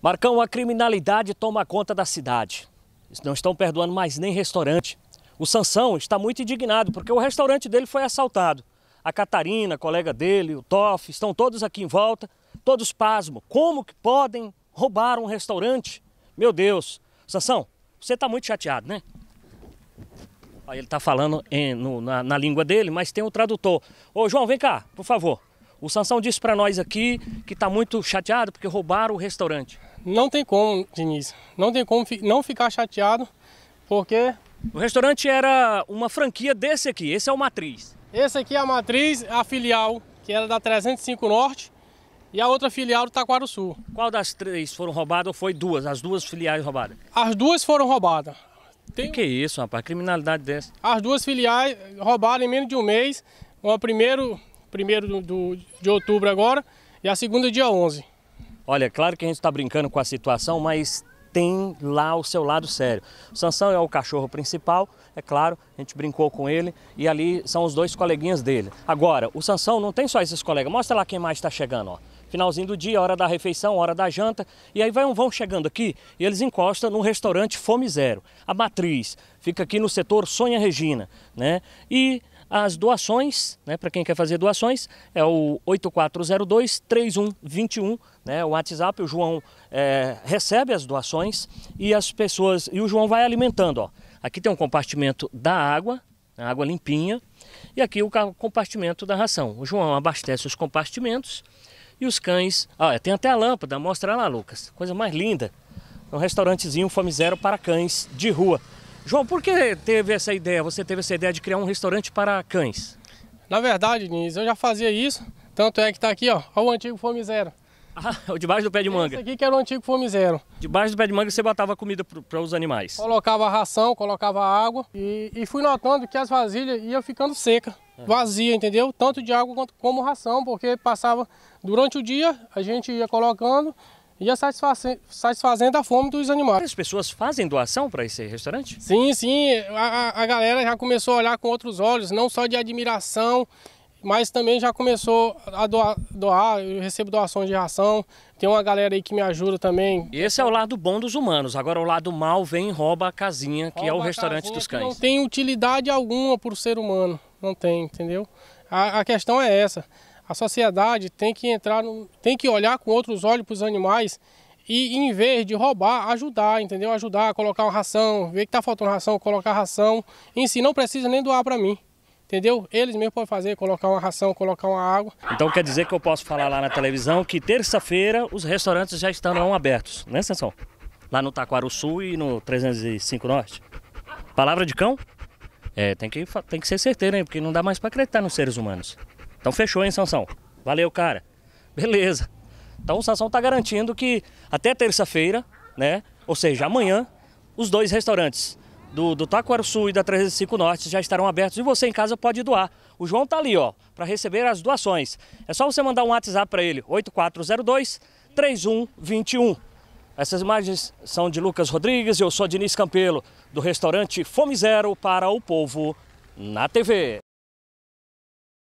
Marcão, a criminalidade toma conta da cidade. Não estão perdoando mais nem restaurante. O Sansão está muito indignado porque o restaurante dele foi assaltado. A Catarina, a colega dele, o Toff, estão todos aqui em volta, todos pasmo. Como que podem roubar um restaurante? Meu Deus. Sansão, você está muito chateado, né? Aí ele está falando em, no, na, na língua dele, mas tem o tradutor. Ô João, vem cá, por favor. O Sansão disse para nós aqui que está muito chateado porque roubaram o restaurante. Não tem como, Diniz. Não tem como não ficar chateado, porque. O restaurante era uma franquia desse aqui, esse é o Matriz. Esse aqui é a Matriz, a filial, que era da 305 Norte, e a outra filial do Taquaro Sul. Qual das três foram roubadas ou foi duas? As duas filiais roubadas? As duas foram roubadas. Tem... Que que é isso, rapaz? Criminalidade dessa. As duas filiais roubaram em menos de um mês. Uma primeiro, primeiro do, de outubro agora e a segunda dia 11. Olha, claro que a gente está brincando com a situação, mas tem lá o seu lado sério. O Sansão é o cachorro principal, é claro, a gente brincou com ele e ali são os dois coleguinhas dele. Agora, o Sansão não tem só esses colegas, mostra lá quem mais está chegando, ó. Finalzinho do dia, hora da refeição, hora da janta, e aí vão, chegando aqui e eles encostam no restaurante Fome Zero. A matriz fica aqui no setor Sonha Regina, né? E as doações, né, para quem quer fazer doações, é o 8402-3121, né, o WhatsApp, o João é, recebe as doações e as pessoas, e o João vai alimentando, ó. Aqui tem um compartimento da água, água limpinha, e aqui o compartimento da ração. O João abastece os compartimentos e os cães, ó, tem até a lâmpada, mostra lá, Lucas, coisa mais linda. Um restaurantezinho Fome Zero para cães de rua. João, por que teve essa ideia? Você teve essa ideia de criar um restaurante para cães? Na verdade, Nins, eu já fazia isso. Tanto é que está aqui, ó, o antigo Fome Zero. Ah, debaixo do pé de manga. Esse aqui que era o antigo Fome Zero. Debaixo do pé de manga você botava comida para os animais? Colocava ração, colocava água e, e, fui notando que as vasilhas iam ficando secas, é. vazia, entendeu? Tanto de água quanto como ração, porque passava durante o dia, a gente ia colocando ia satisfazendo, satisfazendo a fome dos animais. As pessoas fazem doação para esse restaurante? Sim, sim. A, a galera já começou a olhar com outros olhos, não só de admiração, mas também já começou a doar, doar, eu recebo doações de ração, tem uma galera aí que me ajuda também. Esse é o lado bom dos humanos, agora o lado mal vem e rouba a casinha, que rouba é o restaurante dos cães. Não tem utilidade alguma para o ser humano, não tem, entendeu? A, a questão é essa, a sociedade tem que entrar, no, tem que olhar com outros olhos para os animais e em vez de roubar, ajudar, entendeu? Ajudar, colocar uma ração, ver que está faltando ração, colocar ração. Em si não precisa nem doar para mim. Entendeu? Eles mesmos podem fazer, colocar uma ração, colocar uma água. Então quer dizer que eu posso falar lá na televisão que terça-feira os restaurantes já estarão abertos, né, Sansão? Lá no Taquaro Sul e no 305 Norte. Palavra de cão? É, tem que, tem que ser certeiro, hein? Porque não dá mais para acreditar nos seres humanos. Então fechou, hein, Sansão? Valeu, cara. Beleza. Então o Sansão tá garantindo que até terça-feira, né? Ou seja, amanhã, os dois restaurantes do, do Sul e da 305 Norte já estarão abertos e você em casa pode doar. O João tá ali, ó, para receber as doações. É só você mandar um WhatsApp para ele, 8402 3121. Essas imagens são de Lucas Rodrigues e eu sou Diniz Campelo, do restaurante Fome Zero para o Povo na TV.